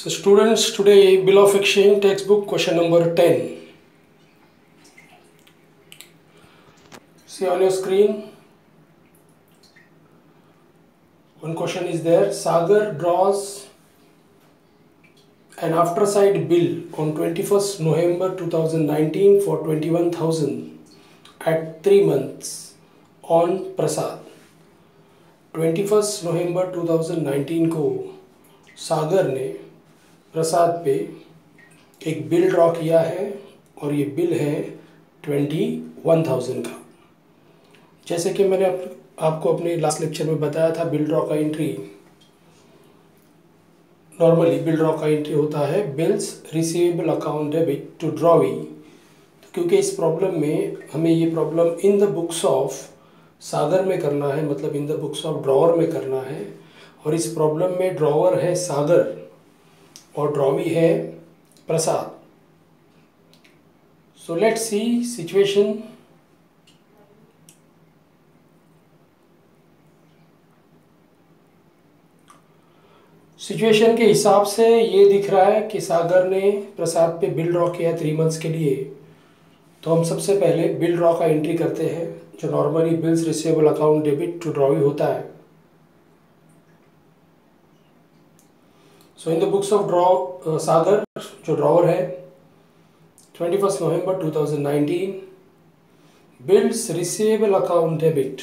So students today bill of exchange textbook question number 10. See on your screen one question is there Sagar draws an after side bill on 21st November 2019 for 21000 at 3 months on Prasad 21st नवंबर 2019 को सागर ने प्रसाद पे एक bill draw किया है और ये bill है twenty one thousand का। जैसे कि मैंने आप, आपको अपने लास्ट लेक्चर में बताया था बिल ड्रॉ का एंट्री नॉर्मली बिल ड्रॉ का एंट्री होता है bills receivable account debit to drawee क्योंकि इस प्रॉब्लम में हमें ये problem in the books of Sagar में करना है मतलब in the books of drawer में करना है और इस प्रॉब्लम में ड्रॉवर है सागर। और ड्रॉवी है Prasad. So let see situation situation के हिसाब से ये दिख रहा है कि सागर ने प्रसाद पे बिल ड्रॉ किया थ्री मंथ्स के लिए। तो हम सबसे पहले बिल ड्रॉ का एंट्री करते हैं, जो normally bills receivable account debit to drawee होता है। So in the books of draw Sagar जो ड्रॉवर है twenty first November 2019 bills receivable account debit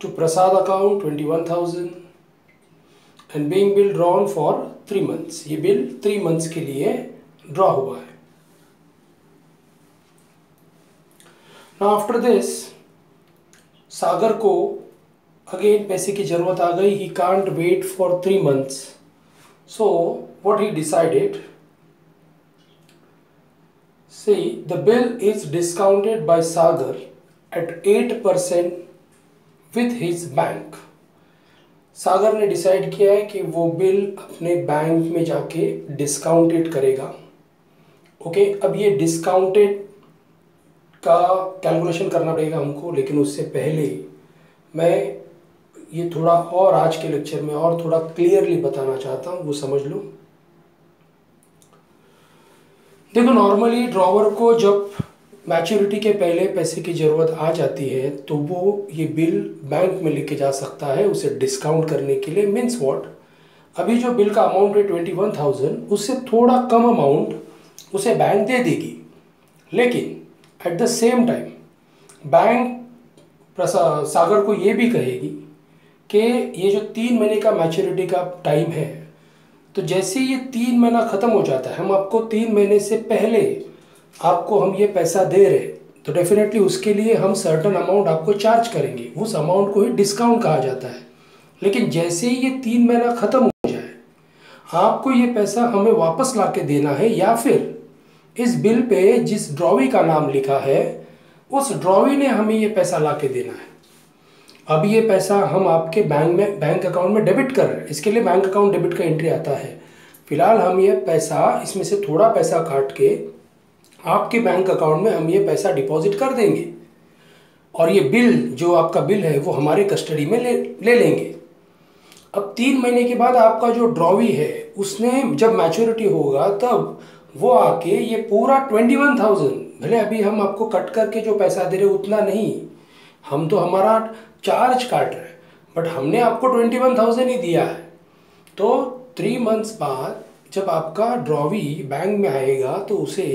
to Prasad account 21000 and being bill drawn for three months ये bill three months के लिए draw हुआ है। Now after this सागर को again पैसे की ज़रूरत आ गई। He can't wait for three months so, what he decided, see, the bill is discounted by sagar at 8% with his bank. Sagar ने डिसाइड किया है कि वो बिल अपने बैंक में जाके डिस्काउंटेड करेगा। ओके अब ये डिस्काउंटेड का कैलकुलेशन करना पड़ेगा हमको, लेकिन उससे पहले मैं ये थोड़ा और आज के लेक्चर में और थोड़ा क्लियरली बताना चाहता हूँ, वो समझ लो। देखो नॉर्मली ड्रॉवर को जब मैच्योरिटी के पहले पैसे की ज़रूरत आ जाती है तो वो ये बिल बैंक में लेके जा सकता है उसे डिस्काउंट करने के लिए। मीन्स वॉट अभी जो बिल का अमाउंट है ट्वेंटी वन थाउज़ेंड उससे थोड़ा कम अमाउंट उसे बैंक दे देगी। लेकिन at the same time bank Sagar को ये भी कहेगी कि ये जो तीन महीने का मैच्योरिटी का टाइम है तो जैसे ये तीन महीना ख़त्म हो जाता है, हम आपको तीन महीने से पहले आपको हम ये पैसा दे रहे तो डेफिनेटली उसके लिए हम सर्टन अमाउंट आपको चार्ज करेंगे। उस अमाउंट को ही डिस्काउंट कहा जाता है। लेकिन जैसे ही ये तीन महीना ख़त्म हो जाए, आपको ये पैसा हमें वापस ला के देना है, या फिर इस बिल पे जिस ड्रॉवी का नाम लिखा है, उस ड्रॉवी ने हमें ये पैसा ला के देना है। अब ये पैसा हम आपके बैंक में बैंक अकाउंट में डेबिट कर रहे हैं। इसके लिए बैंक अकाउंट डेबिट का एंट्री आता है। फ़िलहाल हम ये पैसा, इसमें से थोड़ा पैसा काट के आपके बैंक अकाउंट में हम ये पैसा डिपॉजिट कर देंगे। और ये बिल जो आपका बिल है, वो हमारे कस्टडी में ले ले लेंगे। अब तीन महीने के बाद आपका जो ड्रॉवी है, उसने जब मैच्योरिटी होगा, तब वो आके ये पूरा ट्वेंटी वन थाउज़ेंड भले अभी हम आपको कट करके जो पैसा दे रहे उतना नहीं। हम तो हमारा चार्ज काट रहे बट हमने आपको ट्वेंटी वन थाउज़ेंड ही दिया है। तो थ्री मंथ्स बाद जब आपका ड्रॉवी बैंक में आएगा तो उसे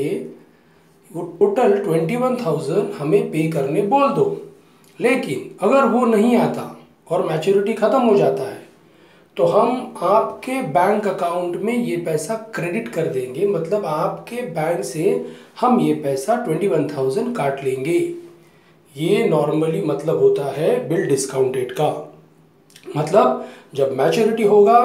वो टोटल ट्वेंटी वन थाउज़ेंड हमें पे करने बोल दो। लेकिन अगर वो नहीं आता और मैच्योरिटी ख़त्म हो जाता है तो हम आपके बैंक अकाउंट में ये पैसा क्रेडिट कर देंगे। मतलब आपके बैंक से हम ये पैसा ट्वेंटी वन थाउज़ेंड काट लेंगे। ये नॉर्मली मतलब होता है बिल डिस्काउंटेड का। मतलब जब मैच्योरिटी होगा,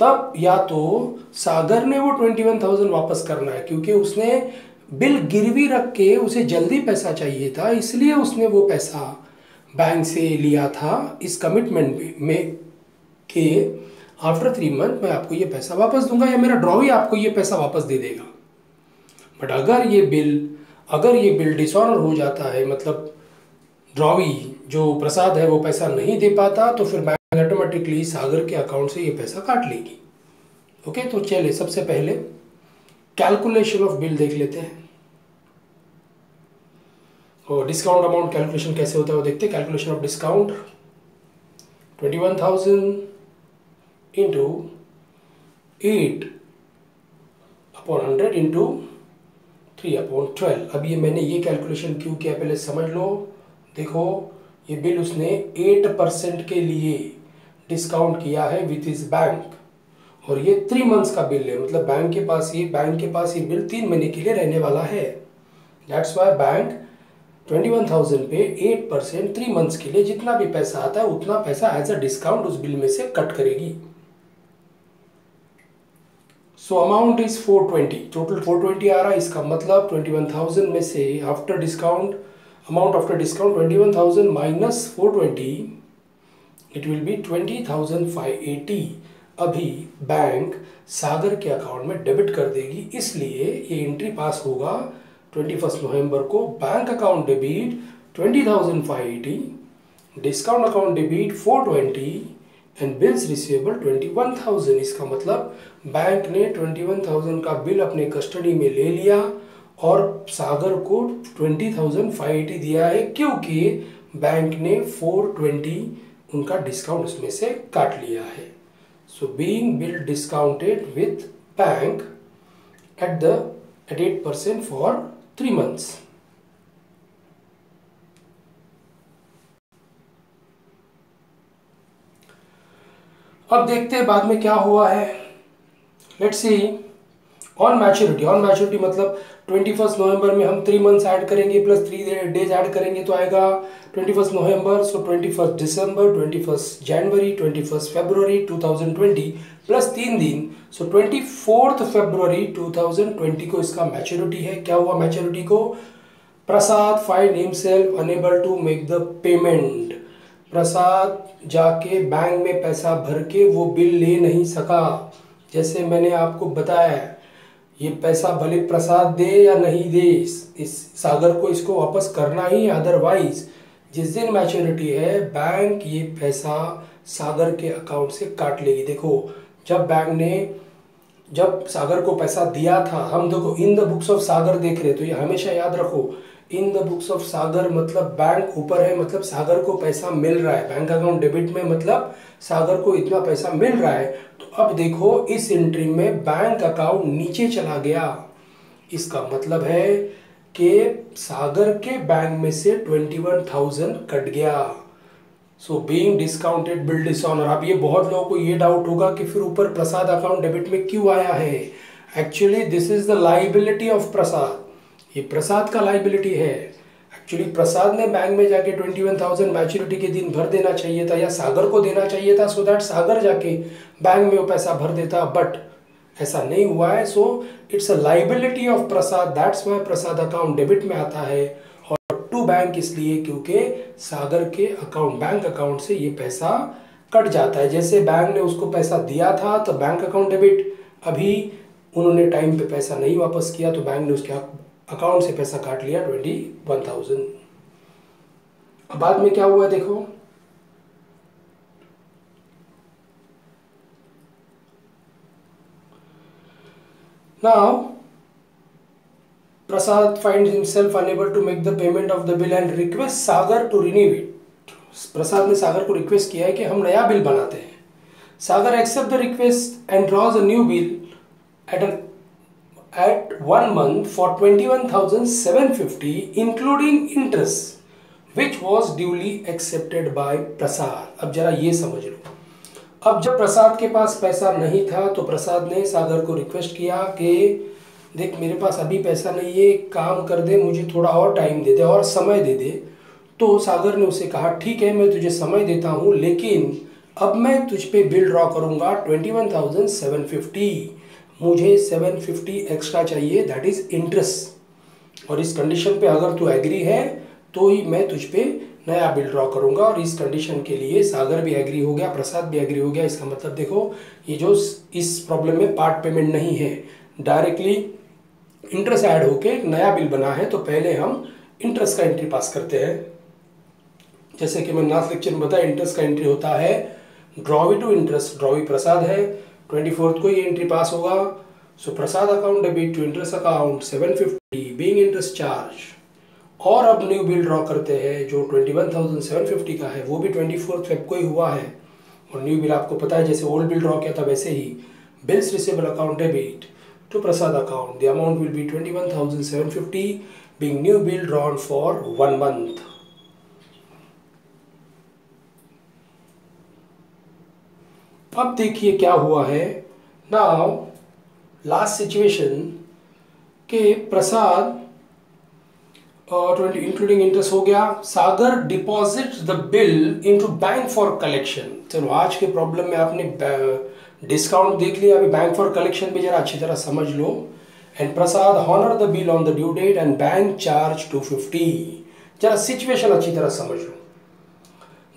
तब या तो सागर ने वो ट्वेंटी वन थाउज़ेंड वापस करना है, क्योंकि उसने बिल गिरवी रख के उसे जल्दी पैसा चाहिए था, इसलिए उसने वो पैसा बैंक से लिया था इस कमिटमेंट में कि आफ्टर थ्री मंथ मैं आपको ये पैसा वापस दूँगा या मेरा ड्रॉवी आपको ये पैसा वापस दे देगा। बट अगर ये बिल अगर ये बिल डिसऑनर हो जाता है मतलब ड्रॉवी जो प्रसाद है, वो पैसा नहीं दे पाता तो फिर बैंक ऑटोमेटिकली सागर के अकाउंट से ये पैसा काट लेगी। ओके तो चलिए, सबसे पहले कैलकुलेशन ऑफ़ बिल देख लेते हैं। और डिस्काउंट अमाउंट कैलकुलेशन कैसे होता है, वो देखते हैं। Calculation of discount twenty one thousand into eight upon hundred into three upon twelve अब ये मैंने ये कैलकुलेशन क्यों किया, पहले समझ लो। देखो, ये बिल उसने एट परसेंट के लिए डिस्काउंट किया है विथ इज़ बैंक और ये थ्री मंथ्स का बिल है मतलब बैंक के पास ये बैंक के पास ये बिल तीन महीने के लिए रहने वाला है. That's why bank twenty one thousand पे एट परसेंट थ्री मंथ्स के लिए जितना भी पैसा आता है, उतना पैसा एज अ डिस्काउंट उस बिल में से कट करेगी. So amount is four twenty total four twenty आ रहा है, इसका मतलब ट्वेंटी वन थाउज़ेंड में से after discount minus four twenty it will be twenty thousand five eighty अभी बैंक सागर के अकाउंट में डेबिट कर देगी, इसलिए ये एंट्री पास होगा ट्वेंटी फ़र्स्ट नवंबर को। Bank account debit twenty thousand five eighty discount account debit four twenty and bills receivable twenty one thousand इसका मतलब बैंक ने ट्वेंटी वन थाउज़ेंड का बिल अपने कस्टडी में ले लिया। और सागर को ट्वेंटी थाउज़ेंड फाइव एटी दिया है क्योंकि बैंक ने फोर ट्वेंटी उनका डिस्काउंट उसमें से काट लिया है। सो being bill discounted with bank at the, at 8% for 3 months. अब देखते हैं बाद में क्या हुआ है। Let's see on maturity on maturity मतलब ट्वेंटी फ़र्स्ट नवंबर में हम थ्री मंथ्स ऐड करेंगे प्लस थ्री डेज़ ऐड करेंगे तो आएगा twenty first November so twenty first December twenty first January twenty first February two thousand twenty plus तीन दिन so twenty fourth February two thousand twenty को इसका maturity है। क्या हुआ मैच्योरिटी को? Prasad find himself unable to make the payment Prasad जाके bank में पैसा भर के वो बिल ले नहीं सका। जैसे मैंने आपको बताया ये पैसा भले प्रसाद दे या नहीं दे, इस सागर को इसको वापस करना ही अदरवाइज़ जिस दिन मैच्योरिटी है बैंक ये पैसा सागर के अकाउंट से काट लेगी। देखो, जब बैंक ने, जब सागर को पैसा दिया था, हम देखो in the books of Sagar देख रहे तो ये हमेशा याद रखो in the books of Sagar मतलब बैंक ऊपर है मतलब सागर को पैसा मिल रहा है। बैंक अकाउंट डेबिट में मतलब सागर को इतना पैसा मिल रहा है। अब देखो, इस एंट्री में बैंक अकाउंट नीचे चला गया। इसका मतलब है कि सागर के बैंक में से ट्वेंटी वन थाउज़ेंड कट गया। So being discounted bill dishonour अब ये बहुत लोगों को ये डाउट होगा कि फिर ऊपर प्रसाद अकाउंट डेबिट में क्यों आया है? Actually this is the liability of Prasad ये प्रसाद का लाइबिलिटी है। एक्चुअली प्रसाद ने बैंक में जाके ट्वेंटी वन थाउज़ेंड मैच्योरिटी के दिन भर देना चाहिए था या सागर को देना चाहिए था सो दैट सागर जाके बैंक में वो पैसा भर देता बट ऐसा नहीं हुआ है so it's a liability of Prasad that's why Prasad account debit में आता है और टू बैंक इसलिए क्योंकि सागर के अकाउंट बैंक अकाउंट से ये पैसा कट जाता है। जैसे बैंक ने उसको पैसा दिया था तो बैंक अकाउंट डेबिट अभी उन्होंने टाइम पे पैसा नहीं वापस किया तो बैंक ने उसके अकाउंट से पैसा काट लिया ट्वेंटी वन थाउज़ेंड अब बाद में क्या हुआ देखो? Now Prasad find himself unable to make the payment of the bill and request Sagar to renew it Prasad ने सागर को रिक्वेस्ट किया है कि हम नया बिल बनाते हैं। Sagar accept the request and draws a new bill at an at one month for 21,750 including interest which was duly accepted by Prasad अब जरा ये समझ लो। अब जब प्रसाद के पास पैसा नहीं था तो प्रसाद ने सागर को रिक्वेस्ट किया कि देख मेरे पास अभी पैसा नहीं है काम कर दे मुझे थोड़ा और टाइम दे दे और समय दे दे। तो सागर ने उसे कहा ठीक है मैं तुझे समय देता हूँ लेकिन अब मैं तुझ पे बिल ड्रॉ करूँगा twenty one thousand seven fifty मुझे 750 एक्स्ट्रा चाहिए दैट इज़ इंटरेस्ट और इस कंडीशन पे अगर तू एग्री है तो ही मैं तुझ पे नया बिल ड्रॉ करूँगा। और इस कंडीशन के लिए सागर भी एग्री हो गया, प्रसाद भी एग्री हो गया। इसका मतलब देखो, ये जो इस प्रॉब्लम में पार्ट पेमेंट नहीं है। डायरेक्टली इंटरेस्ट ऐड होके नया बिल बना है तो पहले हम इंटरेस्ट का एंट्री पास करते हैं। जैसे कि मैं लास्ट लेक्चर में बताया इंटरेस्ट का एंट्री होता है drawee to interest drawee Prasad है। ट्वेंटी फोर्थ को ये एंट्री पास होगा। So Prasad account debit to interest account seven fifty being interest charge और अब न्यू बिल ड्रॉ करते हैं, जो twenty one thousand seven fifty का है, वो भी ट्वेंटी फोर्थ फेब को ही हुआ है। और न्यू बिल आपको पता है, जैसे ओल्ड बिल ड्रॉ किया था, वैसे ही bills receivable account debit to Prasad account the amount will be twenty one thousand seven fifty being new bill drawn for one month अब देखिए क्या हुआ है। नाउ लास्ट सिचुएशन के प्रसाद ट्वेंटी इंक्लूडिंग इंटरेस्ट हो गया। Sagar deposit the bill into bank for collection चलो, आज के प्रॉब्लम में आपने डिस्काउंट देख लिया। अभी बैंक फॉर कलेक्शन भी जरा अच्छी तरह समझ लो। And Prasad honour the bill on the due date and bank charge two fifty जरा सिचुएशन अच्छी तरह समझ लो।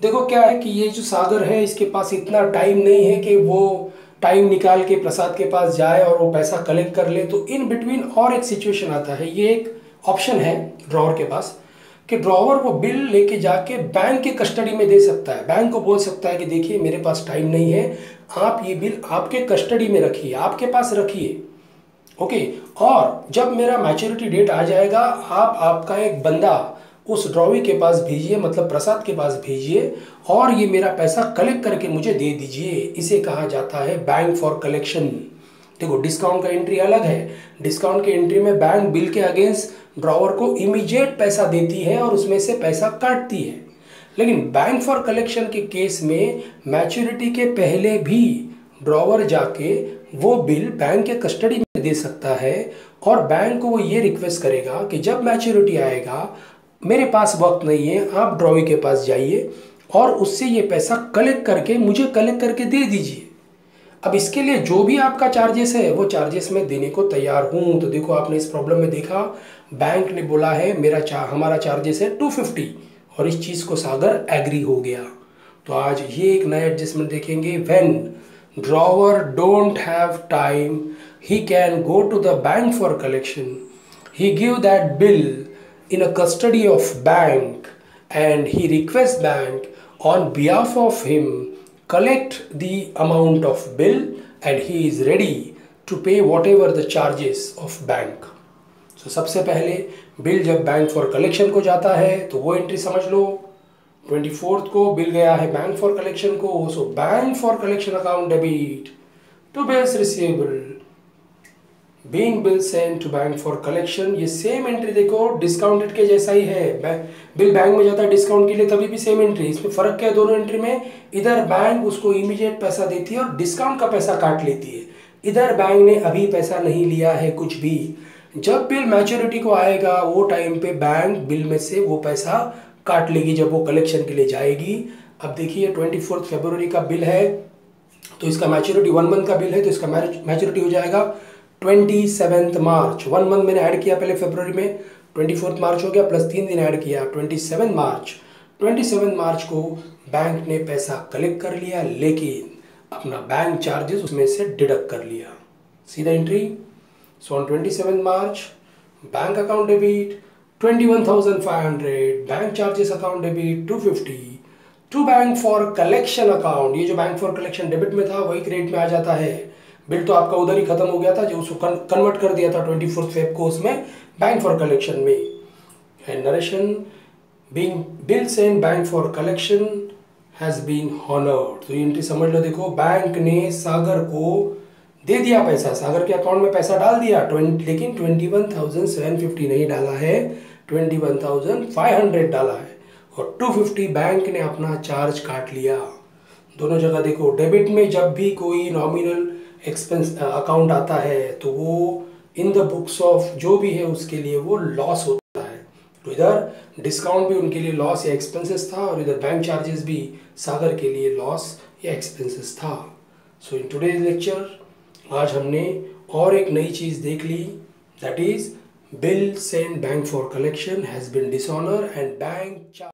देखो, क्या है कि ये जो सागर है, इसके पास इतना टाइम नहीं है कि वो टाइम निकाल के प्रसाद के पास जाए और वो पैसा कलेक्ट कर ले। तो इन बिटवीन और एक सिचुएशन आता है। ये एक ऑप्शन है ड्रॉवर के पास कि ड्रॉवर वो बिल लेके जाके बैंक के कस्टडी में दे सकता है। बैंक को बोल सकता है कि देखिए, मेरे पास टाइम नहीं है। आप ये बिल आपके कस्टडी में रखिए, आपके पास रखिए। ओके और जब मेरा मैच्योरिटी डेट आ जाएगा, आप, आपका एक बंदा उस ड्रॉवी के पास भेजिए मतलब प्रसाद के पास भेजिए और ये मेरा पैसा कलेक्ट करके मुझे दे दीजिए। इसे कहा जाता है बैंक फॉर कलेक्शन देखो डिस्काउंट का एंट्री अलग है। डिस्काउंट की एंट्री में बैंक बिल के अगेंस्ट ड्रॉवर को इमीडिएट पैसा देती है और उसमें से पैसा काटती है। लेकिन बैंक फॉर कलेक्शन के केस में मैच्योरिटी के पहले भी ड्रॉवर जाके वो बिल बैंक के कस्टडी में दे सकता है और बैंक को वो ये रिक्वेस्ट करेगा कि जब मैच्योरिटी आएगा मेरे पास वक्त नहीं है, आप ड्रॉवी के पास जाइए और उससे ये पैसा कलेक्ट करके मुझे कलेक्ट करके दे दीजिए। अब इसके लिए जो भी आपका चार्जेस है, वो चार्जेस मैं देने को तैयार हूँ। तो देखो, आपने इस प्रॉब्लम में देखा बैंक ने बोला है, मेरा चार हमारा चार्जेस है टू फिफ्टी और इस चीज़ को सागर एग्री हो गया। तो आज ये एक नया एडजस्टमेंट देखेंगे। When drawer don't have time he can go to the bank for collection he give that bill in a custody of bank and he requests bank on behalf of him collect the amount of bill and he is ready to pay whatever the charges of bank so सबसे पहले bill जब bank for collection को जाता है तो वो entry समझ लो ट्वेंटी फोर्थ को बिल गया है बैंक फॉर कलेक्शन को so bank for collection account debit to bills receivable being bill send to bank for collection ये सेम एंट्री देखो डिस्काउंटेड के जैसा ही है। बिल बैंक में जाता है डिस्काउंट के लिए, तभी भी सेम एंट्री इसमें फ़र्क क्या है? दोनों एंट्री में, इधर बैंक उसको इमीडिएट पैसा देती है और डिस्काउंट का पैसा काट लेती है। इधर बैंक ने अभी पैसा नहीं लिया है कुछ भी। जब बिल मैच्योरिटी को आएगा, वो टाइम पे बैंक बिल में से वो पैसा काट लेगी, जब वो कलेक्शन के लिए जाएगी। अब देखिए ट्वेंटी फोर्थ फेबर का बिल है तो इसका मैच्योरिटी वन मंथ का बिल है तो इसका मैच्योरिटी हो जाएगा। Twenty seventh March one month मैंने ऐड किया पहले फेब्रवरी में ट्वेंटी फोर्थ मार्च हो गया प्लस तीन दिन ऐड किया twenty seven March twenty seven March को बैंक ने पैसा कलेक्ट कर लिया, लेकिन अपना बैंक चार्जेस उसमें से डिडक्ट कर लिया। सीधा entry so on twenty seven March bank account debit twenty one thousand five hundred bank charges account debit two fifty two bank for collection account ये जो बैंक फॉर कलेक्शन डेबिट में था, वही क्रेडिट में आ जाता है। बिल तो आपका उधर ही खत्म हो गया था, जो उसको कन्वर्ट कर दिया था ट्वेंटी फोर्थ फेब को उसमें बैंक फॉर कलेक्शन में। And narration being bills and bank for collection has been honoured तो ये एंट्री समझ लो, देखो बैंक ने सागर को दे दिया पैसा। सागर के अकाउंट में पैसा डाल दिया ट्वेंटी लेकिन twenty one thousand seven fifty नहीं डाला है twenty one thousand five hundred डाला है। और टू फिफ्टी बैंक ने अपना चार्ज काट लिया। दोनों जगह देखो डेबिट में जब भी कोई नॉमिनल एक्सपेंस अकाउंट आता है तो वो इन द बुक्स ऑफ़ जो भी है उसके लिए वो लॉस होता है। तो इधर डिस्काउंट भी उनके लिए लॉस या एक्सपेंसेस था और इधर बैंक चार्जेस भी सागर के लिए लॉस या एक्सपेंसेस था। सो इन टुडेज लेक्चर आज हमने और एक नई चीज़ देख ली that is bill send bank for collection has been dishonour and bank